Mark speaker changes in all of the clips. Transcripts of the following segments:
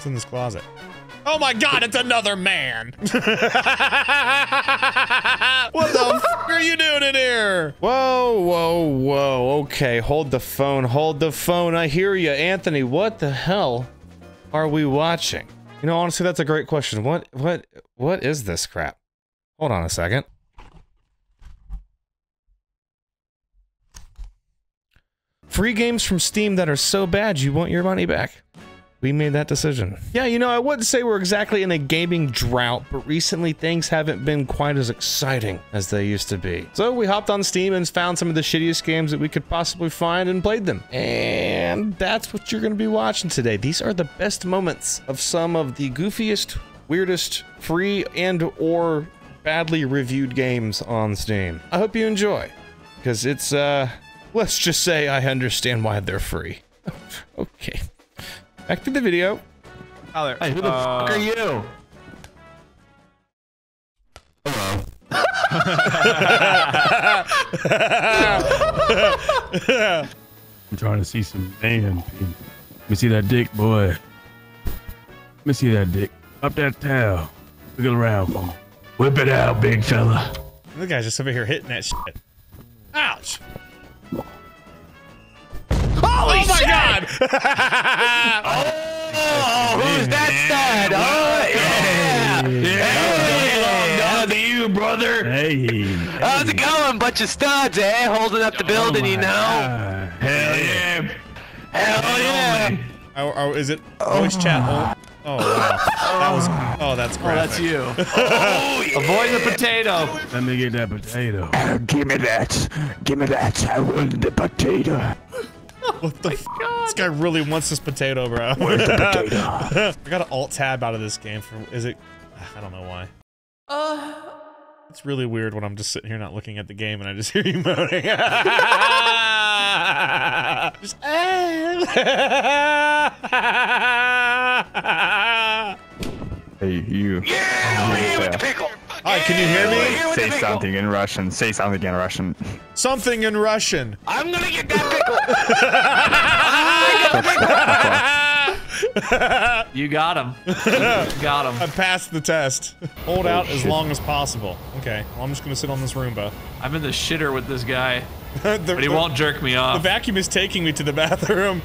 Speaker 1: What's in this closet? Oh my god, it's another man! what the f are you doing in here? Whoa, whoa, whoa. Okay, hold the phone, hold the phone. I hear you, Anthony. What the hell are we watching? You know, honestly, that's a great question. What, what, what is this crap? Hold on a second. Free games from Steam that are so bad you want your money back. We made that decision. Yeah, you know, I wouldn't say we're exactly in a gaming drought, but recently things haven't been quite as exciting as they used to be. So we hopped on Steam and found some of the shittiest games that we could possibly find and played them. And that's what you're going to be watching today. These are the best moments of some of the goofiest, weirdest, free and or badly reviewed games on Steam. I hope you enjoy, because it's, uh, let's just say I understand why they're free. okay. Back to the video.
Speaker 2: Tyler,
Speaker 3: Hey, who the
Speaker 2: uh,
Speaker 3: fuck are you? Hello.
Speaker 2: I'm trying to see some man. P. Let me see that dick, boy. Let me see that dick. Up that towel. Wiggle around for me. Whip it out, big fella.
Speaker 1: The guy's just over here hitting that shit. Ouch.
Speaker 3: Holy
Speaker 1: oh my
Speaker 3: shit!
Speaker 1: god!
Speaker 3: Oh, who's that stud? Oh, yeah. Hey, down you, brother.
Speaker 2: Hey.
Speaker 3: How's it going? Bunch of studs, eh? Holding up the building, you know?
Speaker 2: God. Hell yeah.
Speaker 3: Hell yeah.
Speaker 1: oh, oh, is it voice chat? Oh, oh wow. That was. Oh, that's
Speaker 4: Oh, that's you.
Speaker 3: Oh, yeah.
Speaker 4: Avoid the potato.
Speaker 2: Let me get that potato.
Speaker 5: Give me that. Give me that. I want the potato.
Speaker 1: What the? F this guy really wants this potato, bro.
Speaker 5: Where's the potato?
Speaker 1: I got an alt tab out of this game for. Is it? I don't know why. It's really weird when I'm just sitting here not looking at the game and I just hear you moaning. just, ah.
Speaker 5: Hey, you.
Speaker 3: Yeah, here with the pickle.
Speaker 1: Hi, can you hear me?
Speaker 3: Here with the
Speaker 5: Say something in Russian. Say something in Russian.
Speaker 1: Something in Russian.
Speaker 3: I'm gonna get that pickle.
Speaker 4: You got him. You got him.
Speaker 1: I passed the test. Hold out as long as possible. Okay, well, I'm just gonna sit on this Roomba.
Speaker 4: I'm in the shitter with this guy,
Speaker 1: the,
Speaker 4: but he won't jerk me off.
Speaker 1: The vacuum is taking me to the bathroom.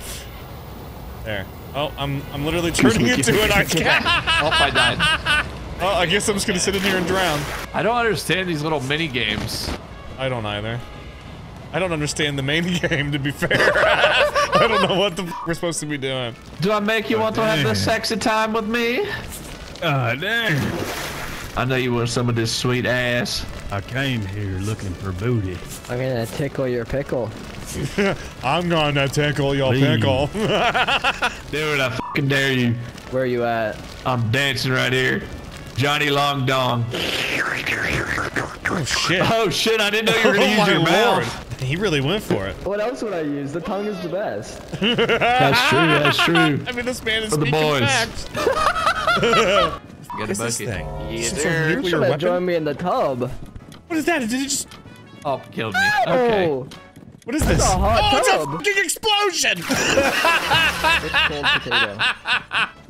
Speaker 1: There. Oh, I'm I'm literally turning into an ice cap.
Speaker 4: Oh, I died.
Speaker 1: Oh, I guess I'm just gonna sit in here and drown.
Speaker 4: I don't understand these little mini games.
Speaker 1: I don't either. I don't understand the main game, to be fair. I don't know what the f we're supposed to be doing.
Speaker 4: Do I make you want to have this sexy time with me?
Speaker 2: Ah, dang.
Speaker 4: I know you want some of this sweet ass.
Speaker 2: I came here looking for booty.
Speaker 6: I'm gonna tickle your pickle.
Speaker 1: I'm gonna tickle your
Speaker 2: Please.
Speaker 1: pickle.
Speaker 4: Dude, I fucking dare you.
Speaker 6: Where are you at?
Speaker 4: I'm dancing right here. Johnny Long Dong.
Speaker 1: oh shit.
Speaker 4: Oh shit, I didn't know you were gonna
Speaker 1: oh
Speaker 4: use your
Speaker 1: lord.
Speaker 4: mouth.
Speaker 1: He really went for it.
Speaker 6: What else would I use? The tongue is the best.
Speaker 4: That's true, that's true.
Speaker 1: I mean, this man is
Speaker 4: For the
Speaker 1: speaking
Speaker 4: boys.
Speaker 1: facts.
Speaker 4: Got
Speaker 1: What
Speaker 4: a
Speaker 1: is this
Speaker 4: bucket.
Speaker 1: thing?
Speaker 3: Yes,
Speaker 1: Some sort of
Speaker 6: Should have joined me in the tub.
Speaker 1: What is that? Did it just?
Speaker 4: Oh, killed me. Okay.
Speaker 6: Oh,
Speaker 1: What is this?
Speaker 6: a hot
Speaker 1: oh, it's a fucking explosion!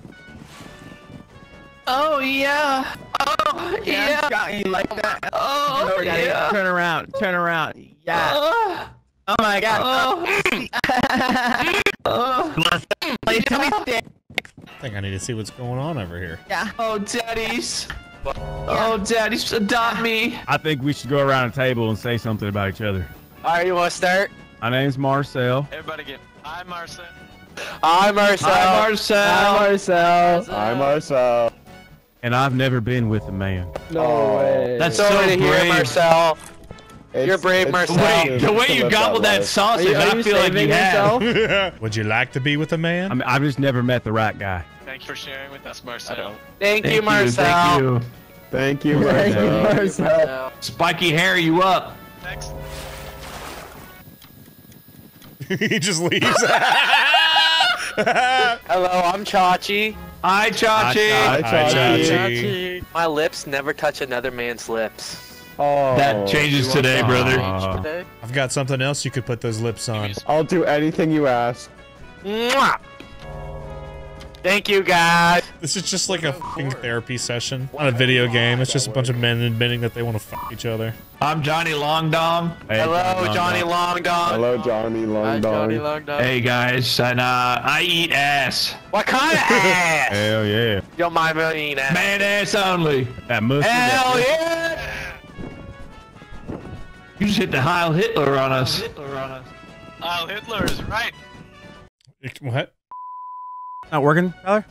Speaker 6: it's cold potato.
Speaker 3: Oh yeah. Oh yeah.
Speaker 5: Got you like that.
Speaker 3: Oh yeah.
Speaker 5: Turn around. Turn around. Yeah.
Speaker 3: Oh.
Speaker 5: Oh my god.
Speaker 3: Oh. oh.
Speaker 5: Please tell me stick.
Speaker 1: I think I need to see what's going on over here. Yeah.
Speaker 4: Oh, daddies. Oh, daddies, adopt me.
Speaker 2: I think we should go around a table and say something about each other.
Speaker 3: Alright, you wanna start?
Speaker 2: My name's Marcel.
Speaker 3: Everybody get. Hi, Marcel. Hi,
Speaker 4: Hi,
Speaker 3: Marcel.
Speaker 4: Marcel.
Speaker 6: Hi, Marcel.
Speaker 5: I'm Marcel.
Speaker 2: And I've never been with a man.
Speaker 6: No way.
Speaker 4: That's so
Speaker 3: Sorry to hear,
Speaker 4: brave.
Speaker 3: Marcel. You're brave, Marcel.
Speaker 4: Wait, the way you gobbled that
Speaker 6: Are
Speaker 4: sausage,
Speaker 6: you, are
Speaker 4: I feel like
Speaker 6: saving
Speaker 4: you have.
Speaker 1: Would you like to be with a man?
Speaker 2: I mean, I've just never met the right guy.
Speaker 7: Thanks for sharing with us, Marcel.
Speaker 3: Thank,
Speaker 4: Thank
Speaker 3: you, Marcel.
Speaker 4: Thank you.
Speaker 5: Thank you,
Speaker 6: Thank you,
Speaker 5: Marcel.
Speaker 6: Marcel.
Speaker 4: Spiky hair, you up?
Speaker 7: Next.
Speaker 1: he just leaves.
Speaker 3: Hello, I'm Chachi.
Speaker 4: Hi, Chachi.
Speaker 5: Hi,
Speaker 1: Hi,
Speaker 5: Chachi.
Speaker 1: Chachi.
Speaker 3: My lips never touch another man's lips.
Speaker 5: Oh,
Speaker 4: That changes today, brother.
Speaker 2: Aw.
Speaker 3: Today.
Speaker 1: I've got something else you could put those lips on.
Speaker 5: I'll do anything you ask.
Speaker 3: Mwah! Thank you, guys.
Speaker 1: This is just like a fucking therapy session, not a video game. It's just a bunch of men admitting that they want to fuck each other.
Speaker 4: I'm Johnny Long Dong.
Speaker 2: Hey,
Speaker 3: Hello, Johnny
Speaker 2: Long
Speaker 3: Long Dong.
Speaker 5: Hello, Johnny Long
Speaker 6: Johnny
Speaker 5: Dong.
Speaker 6: Long Dog.
Speaker 4: Hey guys, and uh, I eat ass.
Speaker 3: What kind of ass?
Speaker 2: Hell yeah.
Speaker 3: You don't mind me eating ass?
Speaker 4: Man ass only.
Speaker 2: That musty.
Speaker 3: Hell
Speaker 2: that
Speaker 3: yeah!
Speaker 4: You just hit the Heil Hitler on us.
Speaker 7: Oh, Hitler is right.
Speaker 1: What?
Speaker 2: Not working, Tyler?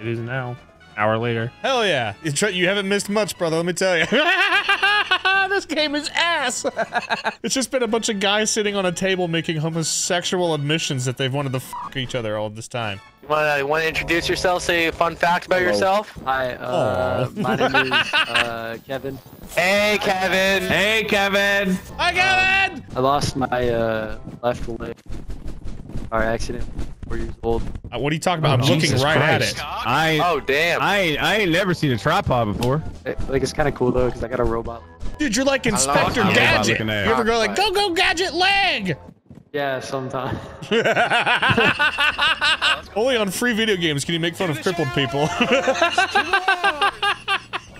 Speaker 1: It is now. Hour later. Hell yeah. You, tr- you haven't missed much, brother, let me tell you. this game is ass. it's just been a bunch of guys sitting on a table making homosexual admissions that they've wanted to fuck each other all this time.
Speaker 3: You wanna, want to introduce yourself? Say a fun fact about yourself?
Speaker 6: Hi, uh, my name is uh, Kevin.
Speaker 3: Hey, Kevin.
Speaker 4: Hey Kevin.
Speaker 1: Hi, Kevin!
Speaker 6: I lost my uh, left leg. Car accident. Four years old.
Speaker 1: Uh, what are you talking about? I'm looking right
Speaker 4: Christ.
Speaker 1: at it.
Speaker 2: I ain't,
Speaker 3: Oh, damn.
Speaker 2: I ain't, I ain't never seen a tripod before.
Speaker 6: I- like it's kind of cool though, because I got a robot.
Speaker 1: Dude, you're like Inspector Gadget. You ever go like, go, go, Gadget leg?
Speaker 6: Yeah, sometimes.
Speaker 1: Only on free video games can you make fun of crippled people.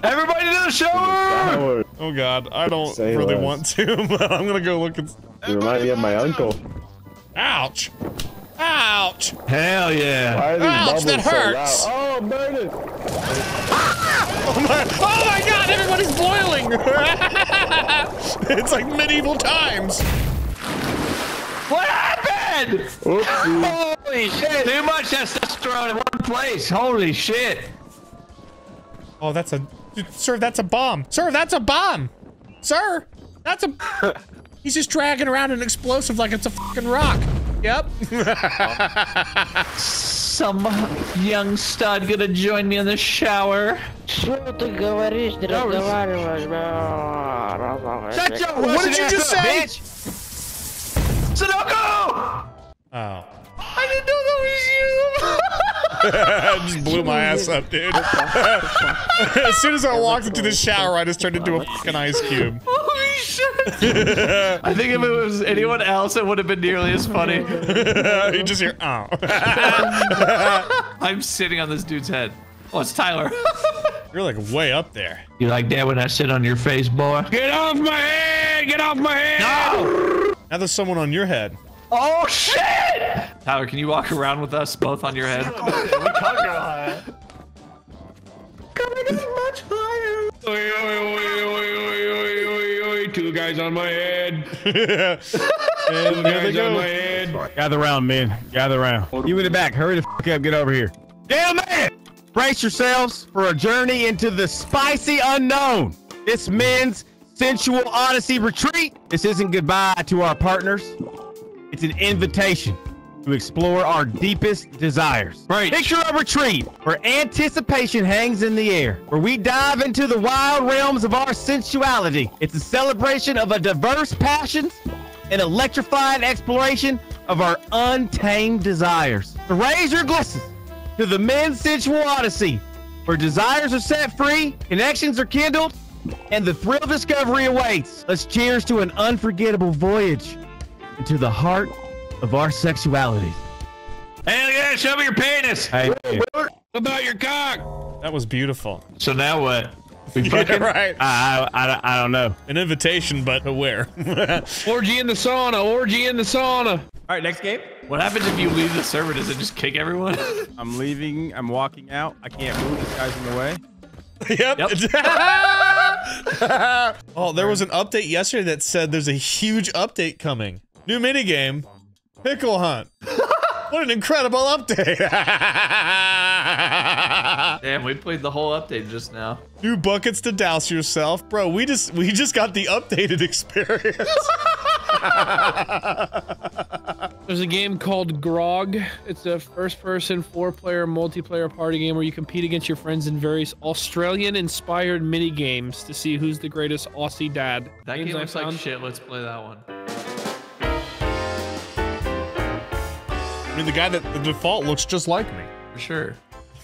Speaker 4: Everybody to the shower.
Speaker 1: Oh god, I don't
Speaker 5: Say
Speaker 1: really
Speaker 5: less.
Speaker 1: want to, but I'm gonna go look at.
Speaker 5: you remind me of my uncle.
Speaker 1: Ouch! Ouch!
Speaker 4: Hell yeah.
Speaker 5: Why are
Speaker 1: Ouch,
Speaker 5: bubbles
Speaker 1: that
Speaker 5: so
Speaker 1: hurts.
Speaker 5: loud? Oh, burning!
Speaker 1: Oh my, oh my god, everybody's boiling! it's like medieval times!
Speaker 4: What happened?
Speaker 5: Oopsie.
Speaker 4: Holy shit. Too much testosterone in one place. Holy shit.
Speaker 1: Oh, that's a... Dude, sir, that's a bomb! Sir, that's a bomb! Sir! That's a... He's just dragging around an explosive like it's a fucking rock. Yep.
Speaker 4: Some young stud gonna join me in the shower. Shut your
Speaker 1: What did you just say?
Speaker 4: Bitch. Sudoku!
Speaker 1: Oh.
Speaker 4: I didn't know that was you.
Speaker 1: just blew my ass up, dude. as soon as I walked into the shower, I just turned into a fucking ice cube.
Speaker 4: Holy shit. I think if it was anyone else, it would have been nearly as funny.
Speaker 1: you just hear, oh.
Speaker 4: I'm sitting on this dude's head. Oh, it's Tyler.
Speaker 1: You're like way up there.
Speaker 4: You like that when I sit on your face, boy?
Speaker 2: Get off my head! Get off my head!
Speaker 4: No!
Speaker 1: Now there's someone on your head.
Speaker 4: Oh shit! Tyler, can you walk around with us both on your head?
Speaker 2: Oi, oi, oi, oi, oi, oi, oi, oi. Two guys on my head.
Speaker 1: and there they
Speaker 2: Guys on my head. Gather around, men. Gather around. You in the back. Hurry the fuck up. Get over here. Damn man! Brace yourselves for a journey into the spicy unknown. This men's sensual odyssey retreat. This isn't goodbye to our partners. It's an invitation to explore our deepest desires.
Speaker 4: Right.
Speaker 2: Picture a retreat where anticipation hangs in the air, where we dive into the wild realms of our sensuality. It's a celebration of a diverse passions, an electrifying exploration of our untamed desires. So raise your glasses to the men's sensual odyssey, where desires are set free, connections are kindled, and the thrill of discovery awaits. Let's cheers to an unforgettable voyage into the heart of our sexuality.
Speaker 4: Hey, yeah, show me your penis.
Speaker 2: Hey, what about your cock?
Speaker 1: That was beautiful.
Speaker 4: So now what? We
Speaker 1: Yeah,
Speaker 4: fucking
Speaker 1: right.
Speaker 2: I, I, I don't know.
Speaker 1: An invitation, but where?
Speaker 8: Orgy in the sauna. Orgy in the sauna.
Speaker 2: All right, next game.
Speaker 4: What happens if you leave the server? Does it just kick everyone?
Speaker 2: I'm leaving. I'm walking out. I can't move. This guy's in the way.
Speaker 1: yep. oh, there was an update yesterday that said there's a huge update coming. New minigame, Pickle Hunt. what an incredible update.
Speaker 4: Damn, we played the whole update just now.
Speaker 1: New buckets to douse yourself. Bro, we just we just got the updated experience.
Speaker 8: There's a game called Grog. It's a first-person, four-player multiplayer party game where you compete against your friends in various Australian-inspired mini games to see who's the greatest Aussie dad.
Speaker 4: That
Speaker 8: Games
Speaker 4: game
Speaker 8: I
Speaker 4: looks like shit. Let's play that one.
Speaker 1: Mean, the guy that the default looks just like me.
Speaker 4: For sure.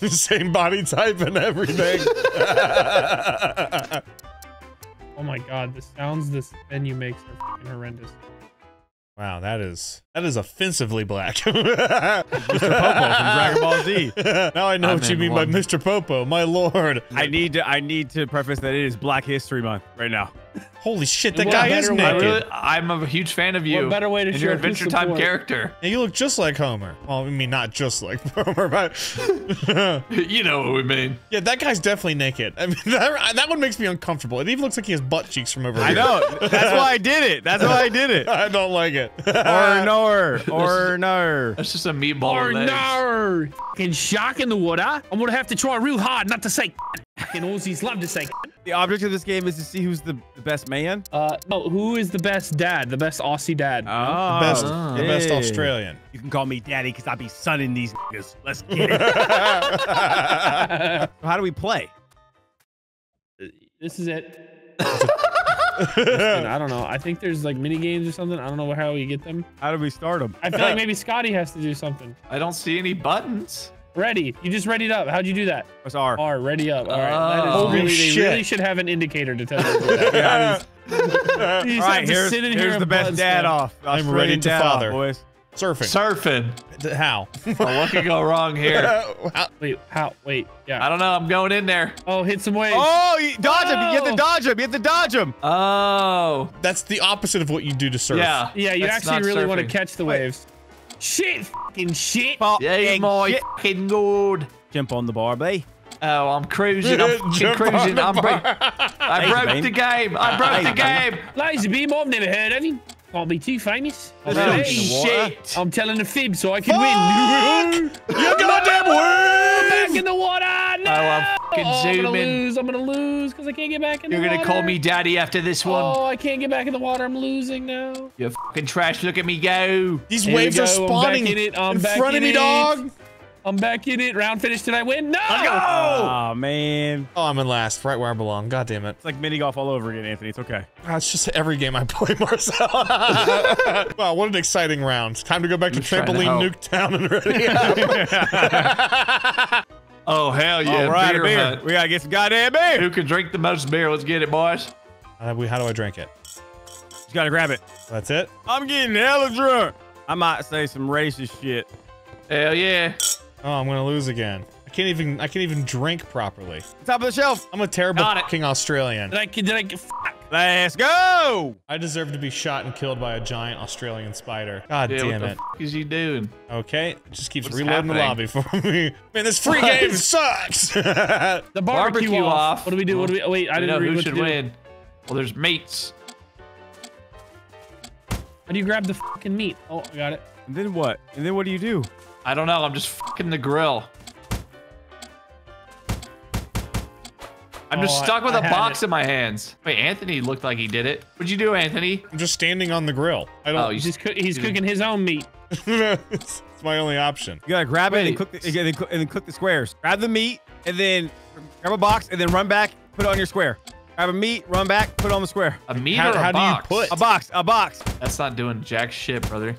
Speaker 1: Same body type and everything.
Speaker 8: Oh my god, the sounds this menu makes are fucking horrendous.
Speaker 1: Wow, that is that is offensively black.
Speaker 2: Mr. Popo from Dragon Ball Z.
Speaker 1: now I know
Speaker 4: I'm
Speaker 1: what you mean
Speaker 4: one.
Speaker 1: by Mr. Popo. My lord.
Speaker 2: I need to I need to preface that it is Black History Month right now.
Speaker 1: Holy shit, that
Speaker 8: What
Speaker 1: guy is
Speaker 8: better way-
Speaker 1: naked.
Speaker 4: really, I'm a huge fan of you.
Speaker 8: What better way to
Speaker 4: and
Speaker 8: show
Speaker 4: your Adventure Time
Speaker 8: support?
Speaker 4: character.
Speaker 1: Yeah, you look just like Homer. Well, I mean, not just like Homer, but
Speaker 4: you know what we mean.
Speaker 1: yeah, that guy's definitely naked. I mean, that, that one makes me uncomfortable. It even looks like he has butt cheeks from over here.
Speaker 2: I know. That's why I did it. That's why I did it.
Speaker 1: I don't like it.
Speaker 2: Or nor. Or no.
Speaker 4: That's just a meatball
Speaker 8: Or
Speaker 4: with
Speaker 8: no! Fucking shark in the water. I'm gonna have to try real hard not to say. Fucking Aussies love to say.
Speaker 2: The object of this game is to see who's the, the best man.
Speaker 8: Uh, no, who is the best dad? The best Aussie dad?
Speaker 2: Oh,
Speaker 1: best, the best. Australian.
Speaker 2: You can call me daddy because I'll be sunning these niggas. Let's get it. So How do we play?
Speaker 8: this is it. And I don't know. I think there's like mini games or something. I don't know how we get them.
Speaker 2: How do we start them?
Speaker 8: I feel like maybe Scotty has to do something.
Speaker 4: I don't see any buttons.
Speaker 8: Ready. You just readied up. How'd you do that?
Speaker 2: What's R?
Speaker 8: R, ready up. All right. That is
Speaker 4: Oh.
Speaker 8: really,
Speaker 1: Holy
Speaker 8: they really should have an indicator to tell you. to.
Speaker 2: Yeah, All right, here's,
Speaker 8: sit
Speaker 2: here's the best dad
Speaker 8: stuff.
Speaker 2: off.
Speaker 1: I'm ready to
Speaker 2: dad off,
Speaker 1: father.
Speaker 2: boys.
Speaker 1: Surfing.
Speaker 4: Surfing.
Speaker 1: How?
Speaker 4: Well, what could go wrong here?
Speaker 1: How-
Speaker 8: Wait, how? Wait, yeah.
Speaker 4: I don't know. I'm going in there.
Speaker 8: Oh, hit some waves.
Speaker 2: Oh, you dodge him. You have
Speaker 8: Oh.
Speaker 2: to dodge him. You have to dodge him.
Speaker 4: Oh.
Speaker 1: That's the opposite of what you do to surf.
Speaker 4: Yeah.
Speaker 8: yeah, you
Speaker 4: That's
Speaker 8: actually
Speaker 4: not
Speaker 8: really want to catch the waves. Shit, fucking shit.
Speaker 4: Yeah, my
Speaker 2: shit.
Speaker 4: fucking good.
Speaker 2: Jump on the bar, babe.
Speaker 4: Oh, I'm cruising. I'm fucking cruising. I'm break-
Speaker 1: bar.
Speaker 4: I broke the game. I broke the game.
Speaker 8: LazarBeam, I've never heard of him. Can't be too famous.
Speaker 2: Oh,
Speaker 8: Hey,
Speaker 4: shit.
Speaker 8: I'm telling a fib so I can win.
Speaker 1: You goddamn
Speaker 8: back in the water. No!
Speaker 4: Oh, I'm fucking
Speaker 8: Oh, I'm gonna lose. I'm gonna lose because I can't get back in
Speaker 4: You're
Speaker 8: the
Speaker 4: gonna call me daddy after this one.
Speaker 8: Oh, I can't get back in the water. I'm losing now.
Speaker 4: You fucking trash. Look at me go.
Speaker 1: These
Speaker 8: Here we
Speaker 1: waves are
Speaker 8: go, I'm
Speaker 1: spawning
Speaker 8: back in it, I'm
Speaker 1: in
Speaker 8: back
Speaker 1: front of me,
Speaker 8: it.
Speaker 1: dog.
Speaker 8: I'm back in it. Round finish. Did I win? No.
Speaker 2: Oh, man.
Speaker 1: Oh, I'm in last, right where I belong. God damn it.
Speaker 2: It's like mini golf all over again, Anthony. It's okay.
Speaker 1: Ah, it's just every game I play, Marcel. wow, what an exciting round. Time to go back to
Speaker 4: trying to
Speaker 1: Trampoline
Speaker 4: help.
Speaker 1: Nuketown and ready up.
Speaker 4: Oh hell yeah!
Speaker 2: all right,
Speaker 4: beer
Speaker 2: beer.
Speaker 4: hunt.
Speaker 2: We gotta get some goddamn beer.
Speaker 4: Who can drink the most beer? Let's get it, boys.
Speaker 1: How do we- how do I drink it?
Speaker 2: You gotta grab it.
Speaker 1: That's it?
Speaker 2: I'm getting hella drunk. I might say some racist shit.
Speaker 4: Hell yeah!
Speaker 1: Oh, I'm gonna lose again. I can't even I can't even drink properly.
Speaker 2: Top of the shelf.
Speaker 1: I'm a terrible
Speaker 4: Got it.
Speaker 1: fucking Australian.
Speaker 8: Did I? Did I? Fuck.
Speaker 2: Let's go.
Speaker 1: I deserve to be shot and killed by a giant Australian spider. God
Speaker 4: Yeah,
Speaker 1: damn
Speaker 4: what the
Speaker 1: it.
Speaker 4: fuck is he doing?
Speaker 1: Okay, it just keeps
Speaker 4: What's
Speaker 1: reloading the lobby for me. Man, this free
Speaker 4: What?
Speaker 1: game sucks.
Speaker 8: The barbecue,
Speaker 4: Barbecue
Speaker 8: off.
Speaker 4: off.
Speaker 8: What do we do? What do we? Oh, wait, I
Speaker 4: I
Speaker 8: didn't
Speaker 4: know who should win. Well, there's mates.
Speaker 8: How do you grab the fucking meat? Oh, I got it.
Speaker 2: And then what? And then what do you do?
Speaker 4: I don't know. I'm just fucking the grill. I'm just
Speaker 8: Oh,
Speaker 4: stuck with
Speaker 8: I
Speaker 4: a
Speaker 8: had
Speaker 4: box
Speaker 8: it.
Speaker 4: in my hands. Wait, Anthony looked like he did it. What'd you do, Anthony?
Speaker 1: I'm just standing on the grill. I
Speaker 4: Oh,
Speaker 1: don't.
Speaker 4: you
Speaker 8: He's just cook, he's cooking his own meat.
Speaker 1: it's my only option.
Speaker 2: You gotta grab it and
Speaker 4: Wait.
Speaker 2: cook the, and then cook, and then cook the squares. Grab the meat and then grab a box and then run back. Put it on your square. Grab a meat, run back, put it on the square.
Speaker 4: A meat
Speaker 1: How-
Speaker 4: or a
Speaker 1: how do you
Speaker 4: box?
Speaker 1: put-
Speaker 2: A box, a box.
Speaker 4: That's not doing jack shit, brother.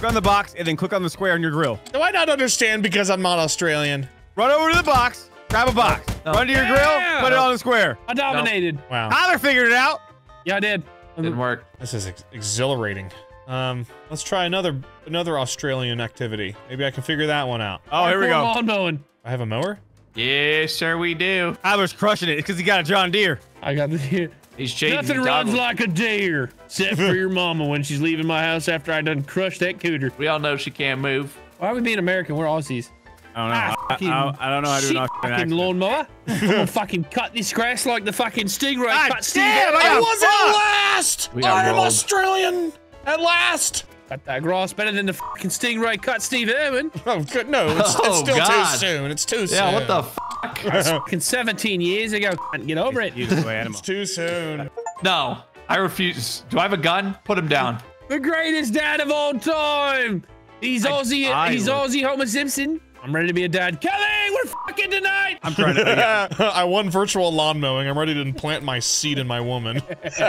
Speaker 2: Click on the box and then click on the square on your grill.
Speaker 1: Do I not understand because I'm not Australian?
Speaker 2: Run over to the box, grab a box,
Speaker 4: No.
Speaker 2: run to your
Speaker 8: Yeah.
Speaker 2: grill, put it on the square.
Speaker 8: I dominated.
Speaker 1: Wow,
Speaker 2: Tyler figured it out.
Speaker 8: Yeah, I did.
Speaker 4: Didn't work.
Speaker 1: this is ex- exhilarating. Um, let's try another another Australian activity. Maybe I can figure that one out.
Speaker 2: Oh, here we go.
Speaker 8: Lawn mowing.
Speaker 1: I have a mower.
Speaker 4: Yes, sir, we do.
Speaker 2: Tyler's crushing it because he got a John Deere.
Speaker 8: I got the.
Speaker 4: He's changing.
Speaker 8: Nothing
Speaker 4: the
Speaker 8: runs like a deer, except for your mama when she's leaving my house after I done crushed that cooter.
Speaker 4: We all know she can't move.
Speaker 8: Why are we being American? We're Aussies.
Speaker 2: I don't know.
Speaker 8: Ah,
Speaker 2: I, I, I don't know how to do
Speaker 8: shit
Speaker 2: an Australian
Speaker 8: fucking
Speaker 2: accent.
Speaker 8: lawnmower. I'm gonna fucking cut this grass like the fucking stingray
Speaker 2: God
Speaker 8: cut Steve
Speaker 2: damn,
Speaker 8: Irwin.
Speaker 2: I
Speaker 1: wasn't last. I am
Speaker 4: rolled.
Speaker 1: Australian at last.
Speaker 8: Cut that grass better than the fucking stingray cut Steve Irwin.
Speaker 1: Oh good, no, it's, it's
Speaker 4: Oh,
Speaker 1: still
Speaker 4: God.
Speaker 1: too soon. It's too soon.
Speaker 4: Yeah, what the fuck?
Speaker 8: Fucking 17 years ago. Get over it.
Speaker 2: Beautiful animal.
Speaker 1: It's too soon.
Speaker 4: No, I refuse. Do I have a gun? Put him down.
Speaker 8: The greatest dad of all time. He's Aussie.
Speaker 2: I
Speaker 8: he's
Speaker 2: would-
Speaker 8: Aussie Homer Simpson. I'm ready to be a dad. Kelly, we're fucking tonight.
Speaker 2: I'm trying to.
Speaker 1: I won virtual lawn mowing. I'm ready to implant my seed in my woman.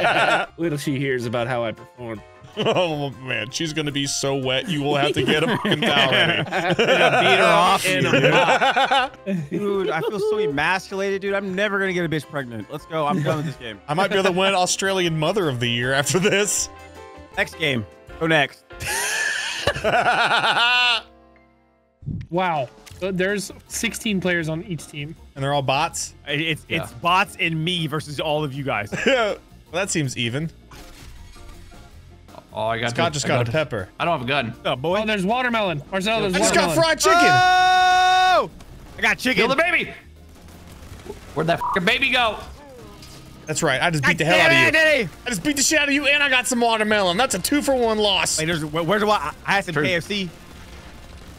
Speaker 8: Little she hears about how I performed.
Speaker 1: oh man, she's gonna be so wet. You will have to get a fucking towel ready.
Speaker 2: beat her off.
Speaker 8: And
Speaker 2: you, dude. Dude, I feel so emasculated, dude. I'm never gonna get a bitch pregnant. Let's go. I'm done with this game.
Speaker 1: I might be able to win Australian Mother of the Year after this.
Speaker 2: Next game. Go next.
Speaker 8: Wow. Uh, There's 16 players on each team.
Speaker 1: And they're all bots?
Speaker 2: It's
Speaker 4: Yeah.
Speaker 2: it's bots and me versus all of you guys.
Speaker 1: well, that seems even.
Speaker 4: Oh, I got.
Speaker 1: Scott
Speaker 4: to-
Speaker 1: just
Speaker 4: I
Speaker 1: got a
Speaker 4: to-
Speaker 1: pepper.
Speaker 4: I don't have a gun.
Speaker 2: oh, boy.
Speaker 8: Oh, there's watermelon. Marcel, there's
Speaker 1: I just got fried chicken.
Speaker 2: Oh! I got chicken.
Speaker 4: Kill the baby. Where'd that fucking baby go?
Speaker 1: That's right. I just beat the hell out of you.
Speaker 2: it,
Speaker 1: I just beat the shit out of you, and I got some watermelon. That's a two for one loss.
Speaker 2: Wait, there's where's the wa- I had some
Speaker 4: True.
Speaker 2: KFC.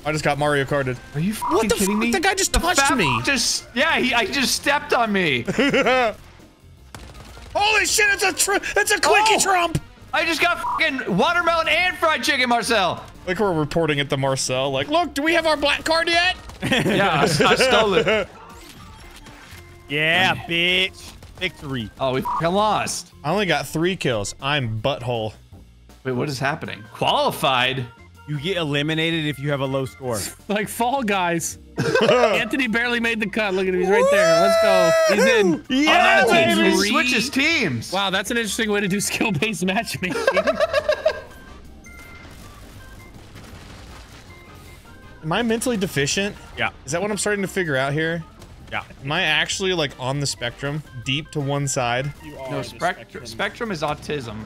Speaker 1: I just got Mario Karted.
Speaker 4: Are you
Speaker 1: What the
Speaker 4: kidding me?
Speaker 1: The guy just
Speaker 4: The
Speaker 1: touched me.
Speaker 4: Just yeah, he I just stepped on me.
Speaker 1: Holy shit! It's a tr- it's a quickie
Speaker 4: Oh!
Speaker 1: trump.
Speaker 4: I just got fucking watermelon and fried chicken, Marcel.
Speaker 1: Like we're reporting it to Marcel. Like, look, do we have our black card yet?
Speaker 4: Yeah, I, I stole it.
Speaker 2: Yeah, bitch. Victory.
Speaker 4: Oh, we fucking lost.
Speaker 1: I only got three kills. I'm butthole.
Speaker 4: Wait, what is happening? Qualified?
Speaker 2: You get eliminated if you have a low score.
Speaker 8: Like Fall Guys. Anthony barely made the cut. Look at him. He's right there. Let's go. He's in.
Speaker 1: Yeah,
Speaker 8: Oh, that's
Speaker 4: He switches teams.
Speaker 8: Wow, that's an interesting way to do skill-based matchmaking.
Speaker 1: Am I mentally deficient?
Speaker 2: Yeah.
Speaker 1: Is that what I'm starting to figure out here?
Speaker 2: Yeah.
Speaker 1: Am I actually like on the spectrum, deep to one side?
Speaker 8: you are
Speaker 4: no,
Speaker 8: the
Speaker 4: spectrum. spectrum is autism.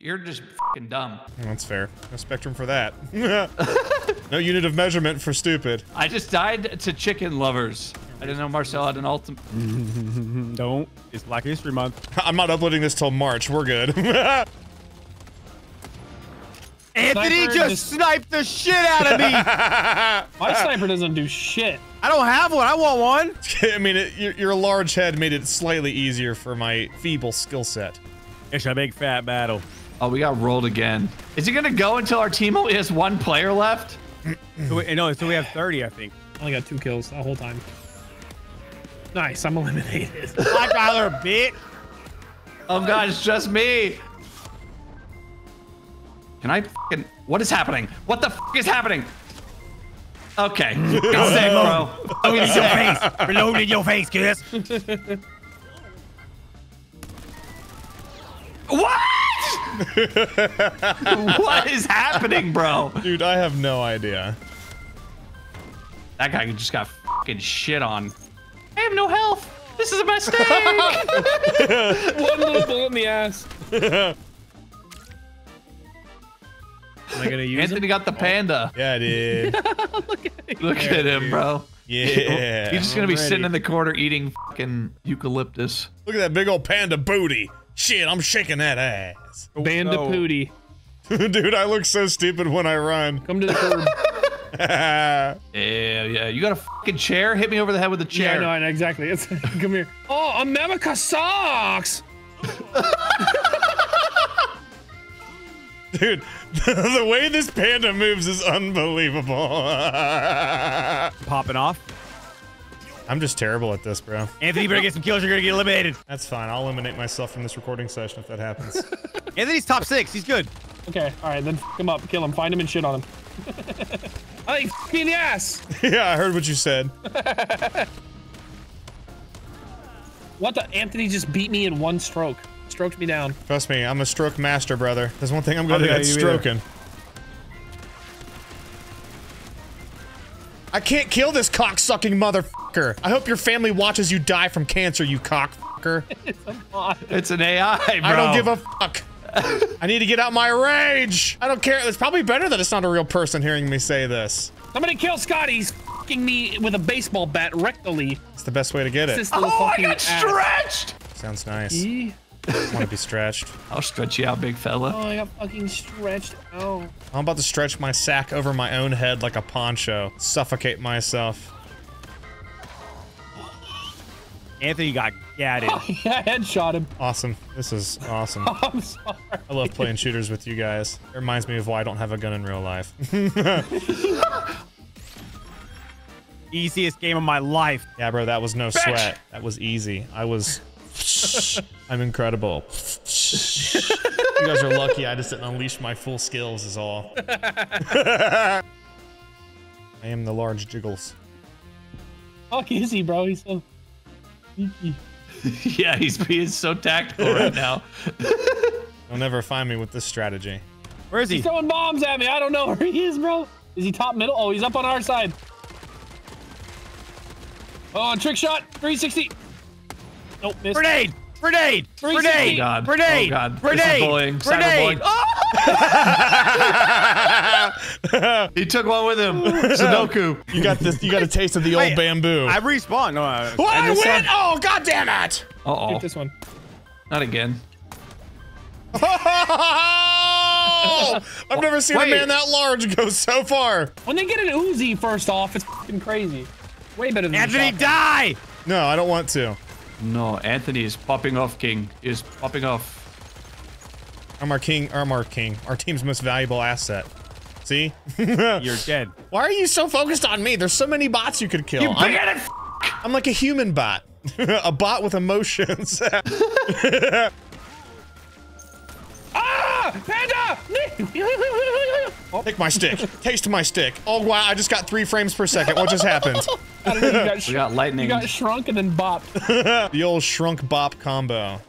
Speaker 4: You're just fucking dumb.
Speaker 1: Oh, That's fair. No spectrum for that. no unit of measurement for stupid.
Speaker 4: I just died to chicken lovers. I didn't know Marcel had an ultimate.
Speaker 2: Don't. It's Black History Month.
Speaker 1: I'm not uploading this till March. We're good.
Speaker 2: Anthony
Speaker 8: Sniper
Speaker 2: just
Speaker 8: just-
Speaker 2: sniped the shit out of me.
Speaker 8: My sniper doesn't do shit.
Speaker 2: I don't have one. I want one.
Speaker 1: I mean, it, your, your large head made it slightly easier for my feeble skill set.
Speaker 2: It's a big fat battle.
Speaker 4: Oh, we got rolled again. Is it gonna go until our team only has one player left?
Speaker 2: So we, no, so we have 30, I think.
Speaker 8: I only got two kills the whole time. Nice, I'm eliminated.
Speaker 2: Black Tyler, bitch.
Speaker 4: Oh god, it's just me. Can I fucking... What is happening? What the f is happening? Okay. Good save, bro.
Speaker 2: Reload in your face. Reload in your face, kids.
Speaker 4: What? what is happening, bro?
Speaker 1: Dude, I have no idea.
Speaker 4: That guy just got fucking shit on. I have no health. This is a mistake.
Speaker 8: One little bullet in the ass. Am I gonna use
Speaker 4: Anthony got the panda.
Speaker 1: Oh, yeah, I did.
Speaker 4: Look at him, bro.
Speaker 1: Yeah.
Speaker 4: He's just gonna be sitting in the corner eating fucking eucalyptus.
Speaker 1: Look at that big old panda booty. Shit, I'm shaking that ass.
Speaker 8: Oh, Bandapooty.
Speaker 1: Dude, I look so stupid when I run.
Speaker 8: Come to the curb.
Speaker 4: Yeah, yeah. You got a fucking chair? Hit me over the head with a
Speaker 8: yeah,
Speaker 4: chair.
Speaker 8: no, I know exactly. It's, come here. Oh, America sucks.
Speaker 1: Dude, the way this panda moves is unbelievable.
Speaker 2: Popping off.
Speaker 1: I'm just terrible at this, bro.
Speaker 2: Anthony, you better get some kills. You're gonna get eliminated.
Speaker 1: That's fine. I'll eliminate myself from this recording session if that happens.
Speaker 2: Anthony's top six. He's good.
Speaker 8: Okay, all right, then f him up, kill him, find him and shit on him. I think f me in the ass.
Speaker 1: yeah, I heard what you said.
Speaker 8: What the? Anthony just beat me in one stroke. Stroked me down.
Speaker 1: Trust me, I'm a stroke master, brother. There's one thing I'm good
Speaker 2: yeah,
Speaker 1: at, it's
Speaker 2: you either.
Speaker 1: I can't kill this cock-sucking motherfucker. I hope your family watches you die from cancer, you cockfucker.
Speaker 4: It's it's an AI, bro.
Speaker 1: I don't give a fuck. I need to get out my rage. I don't care. It's probably better that it's not a real person hearing me say this.
Speaker 8: Somebody kill Scotty. He's fucking me with a baseball bat rectally.
Speaker 1: It's the best way to get it.
Speaker 4: Oh, I
Speaker 8: fucking
Speaker 4: got
Speaker 8: ass.
Speaker 4: stretched.
Speaker 1: Sounds nice.
Speaker 8: E?
Speaker 1: Want to be stretched.
Speaker 4: I'll stretch you out, big fella.
Speaker 8: Oh, I got fucking stretched. Oh.
Speaker 1: I'm about to stretch my sack over my own head like a poncho. Suffocate myself.
Speaker 2: Anthony got gatted.
Speaker 8: yeah, I headshot him.
Speaker 1: Awesome. This is awesome.
Speaker 8: I'm sorry.
Speaker 1: I love playing shooters with you guys. It reminds me of why I don't have a gun in real life.
Speaker 2: Easiest game of my life.
Speaker 1: yeah, bro, that was no sweat. That was easy. I was. I'm incredible. you guys are lucky I just didn't unleash my full skills, is all. I am the large jiggles.
Speaker 8: Fuck is he, bro? He's so sneaky.
Speaker 4: yeah, he's being so tactical right now.
Speaker 1: You'll never find me with this strategy.
Speaker 2: Where is he?
Speaker 8: He's throwing bombs at me. I don't know where he is, bro. Is he top middle? Oh, he's up on our side. Oh, trick shot. 360. Nope, missed.
Speaker 2: Grenade! Grenade!
Speaker 8: Three
Speaker 2: Grenade!
Speaker 8: sixty.
Speaker 4: Oh, god.
Speaker 2: Grenade!
Speaker 4: Oh, God. This
Speaker 2: Grenade! Grenade!
Speaker 4: Cyberbullying. Oh! He took one with him. Sudoku.
Speaker 1: You got this. You got a taste of the old
Speaker 2: Wait,
Speaker 1: bamboo.
Speaker 2: I respawned. No, I,
Speaker 1: Well, I win!
Speaker 4: one?
Speaker 1: Oh, god damn it!
Speaker 4: Uh-oh.
Speaker 8: Get this one.
Speaker 4: Not again.
Speaker 1: Oh! I've never seen a man that large go so far.
Speaker 8: When they get an Uzi first off, it's fucking crazy. Way better than the
Speaker 2: Anthony,
Speaker 8: shotgun.
Speaker 2: die!
Speaker 1: No, I don't want to.
Speaker 4: No, Anthony is popping off, King. Is popping off.
Speaker 1: I'm our king. I'm our king. Our team's most valuable asset. See?
Speaker 2: You're dead.
Speaker 1: Why are you so focused on me? There's so many bots you could kill.
Speaker 4: You
Speaker 1: I'm,
Speaker 4: bigoted
Speaker 1: I'm like a human bot. a bot with emotions.
Speaker 8: Ah! Panda!
Speaker 1: Take my stick. Taste my stick. Oh wow, I just got three frames per second. What just happened?
Speaker 8: I don't know, you got, sh-
Speaker 4: We got
Speaker 8: you got shrunk and then bopped.
Speaker 1: the old shrunk bop combo.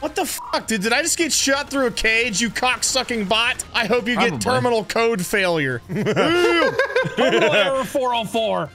Speaker 1: What the fuck, dude? Did I just get shot through a cage, you cock-sucking bot? I hope you get terminal code failure.
Speaker 8: Terminal error 404.